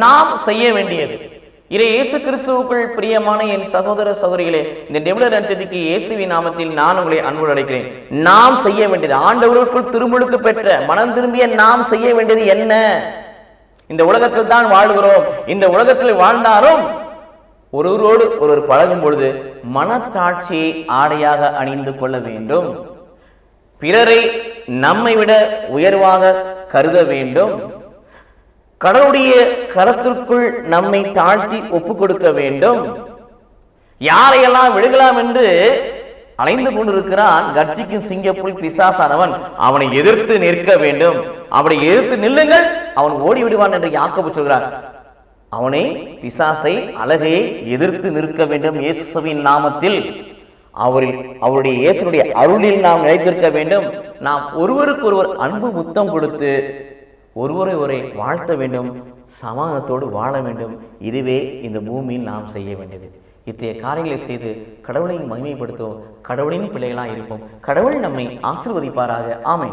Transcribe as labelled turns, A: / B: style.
A: நாம் செய்ய வேண்டியது. இறை இயேசு கிறிஸ்துவுக்குள் பிரியமான என் சகோதர சகோதரிகளே இந்த நிமிட நட்சத்திற்கு இயேசுவி நாமத்தில் நான் உங்களை அன்போடு அடைக்கிறேன் நாம் செய்ய வேண்டியது ஆண்டவருக்குள் திருமுழுக்கு பெற்ற மனம் திரும்பிய நாம் செய்ய வேண்டியது என்ன? இந்த உலகத்தில் தான் வாழ்கிறோம் இந்த உலகத்தில் வாழ்ந்தாலும் ஒருவரோடு ஒருவர் பழகும் பொழுது மனத்தாட்சியை ஆடையாக அணிந்து கொள்ள வேண்டும். பிறரை நம்மை விட உயர்வாக கருத வேண்டும். கடவுளுடைய கரத்திற்குள் நம்மை தாழ்த்தி ஒப்பு கொடுக்க வேண்டும். யாரையெல்லாம் விழுகலாம் என்று அலைந்து கொண்டிருக்கிறான் கர்ஜிக்கும் சிங்கப்புள் பிசாசானவன். அவனை எதிர்த்து நிற்க வேண்டும். அவனை எதிர்த்து நில்லுங்கள். அவன் ஓடி விடுவான் என்று யாக்கப்பு சொல்கிறார். அவனை பிசாசை அழகையை எதிர்த்து நிற்க வேண்டும் இயேசுவின் நாமத்தில். அவரில் அவருடைய இயேசுனுடைய அருளில் நாம் நிலைத்திருக்க வேண்டும். நாம் ஒருவருக்கு ஒருவர் அன்பு முத்தம் கொடுத்து ஒருவரை ஒரே வாழ்த்த வேண்டும் சமாதானத்தோடு வாழ வேண்டும். இதுவே இந்த பூமியில் நாம் செய்ய வேண்டியது. இத்தகைய காரியங்களை செய்து கடவுளை மகிமைப்படுத்தும் கடவுளின் பிள்ளைகளாக இருப்போம். கடவுள் நம்மை ஆசிர்வதிப்பாராக. ஆமை